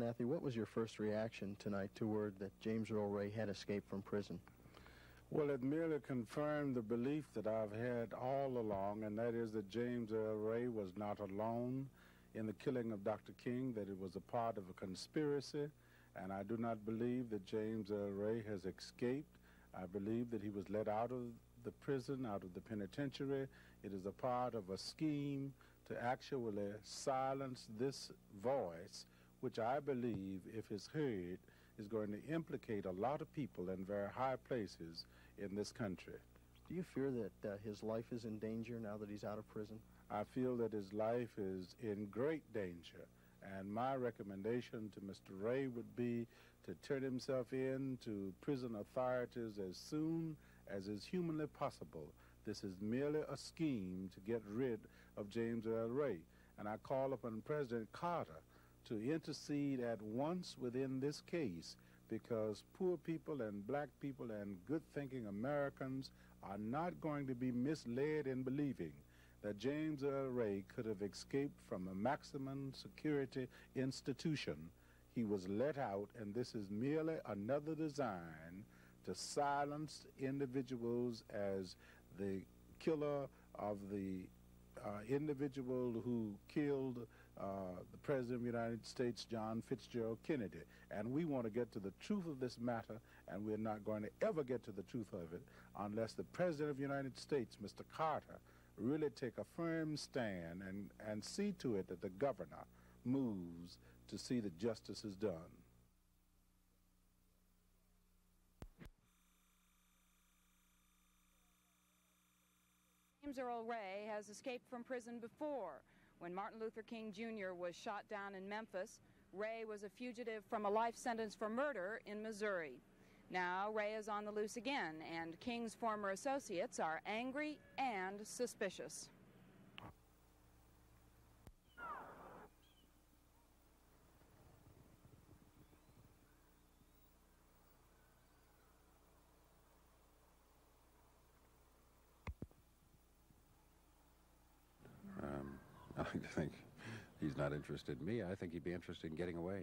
Abernathy, what was your first reaction tonight to word that James Earl Ray had escaped from prison? Well, it merely confirmed the belief that I've had all along, and that is that James Earl Ray was not alone in the killing of Dr. King, that it was a part of a conspiracy, and I do not believe that James Earl Ray has escaped. I believe that he was let out of the prison, out of the penitentiary. It is a part of a scheme to actually silence this voice, which I believe, if it's heard, is going to implicate a lot of people in very high places in this country. Do you fear that uh, his life is in danger now that he's out of prison? I feel that his life is in great danger. And my recommendation to Mr. Ray would be to turn himself in to prison authorities as soon as is humanly possible this is merely a scheme to get rid of James Earl Ray. And I call upon President Carter to intercede at once within this case because poor people and black people and good thinking Americans are not going to be misled in believing that James Earl Ray could have escaped from a maximum security institution. He was let out, and this is merely another design to silence individuals as the killer of the uh, individual who killed uh, the President of the United States, John Fitzgerald Kennedy. And we want to get to the truth of this matter, and we're not going to ever get to the truth of it unless the President of the United States, Mr. Carter, really take a firm stand and, and see to it that the governor moves to see that justice is done. James Earl Ray has escaped from prison before. When Martin Luther King Jr. was shot down in Memphis, Ray was a fugitive from a life sentence for murder in Missouri. Now Ray is on the loose again, and King's former associates are angry and suspicious. I think he's not interested in me. I think he'd be interested in getting away.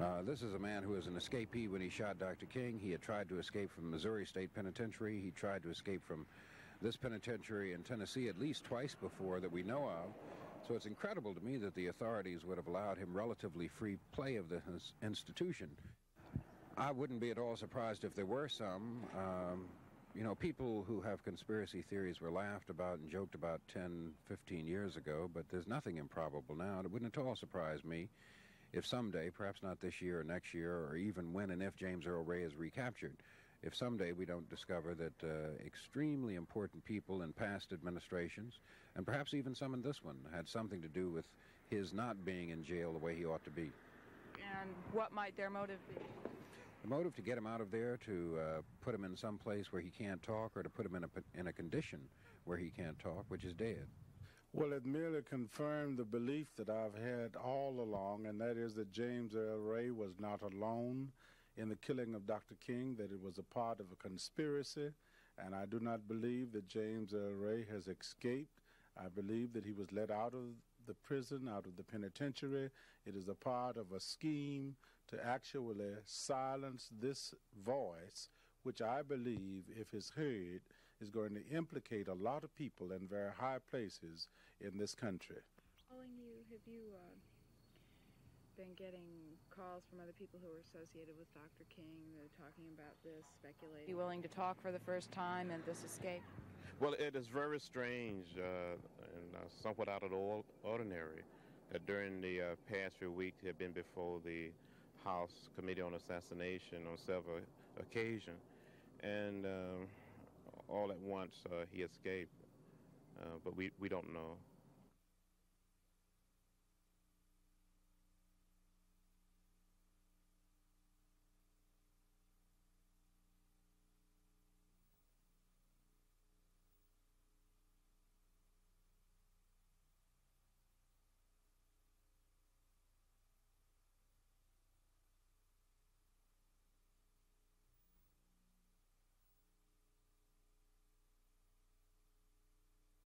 Uh, this is a man who was an escapee when he shot Dr. King. He had tried to escape from Missouri State Penitentiary. He tried to escape from this penitentiary in Tennessee at least twice before that we know of. So it's incredible to me that the authorities would have allowed him relatively free play of this institution. I wouldn't be at all surprised if there were some. Um, you know, people who have conspiracy theories were laughed about and joked about 10, 15 years ago, but there's nothing improbable now. It wouldn't at all surprise me if someday, perhaps not this year or next year, or even when and if James Earl Ray is recaptured, if someday we don't discover that uh, extremely important people in past administrations, and perhaps even some in this one, had something to do with his not being in jail the way he ought to be. And what might their motive be? The motive to get him out of there, to uh, put him in some place where he can't talk, or to put him in a, in a condition where he can't talk, which is dead. Well, it merely confirmed the belief that I've had all along, and that is that James Earl Ray was not alone in the killing of Dr. King, that it was a part of a conspiracy, and I do not believe that James Earl Ray has escaped. I believe that he was let out of the prison, out of the penitentiary. It is a part of a scheme to actually silence this voice, which I believe, if it's heard, is going to implicate a lot of people in very high places in this country. Calling you, have you uh, been getting calls from other people who are associated with Dr. King? They're talking about this, speculating. Be willing to talk for the first time and this escape? Well, it is very strange uh, and uh, somewhat out of the ordinary that during the uh, past few weeks he had been before the House Committee on Assassination on several occasions, and um, all at once uh, he escaped. Uh, but we, we don't know